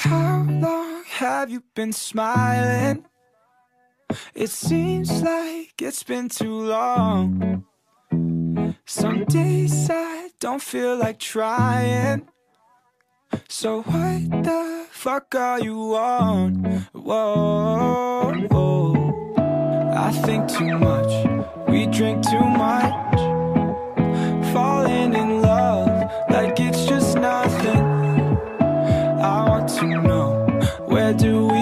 How long have you been smiling? It seems like it's been too long. Some days I don't feel like trying. So what the fuck are you on? Whoa, whoa. I think too much, want to know. Where do we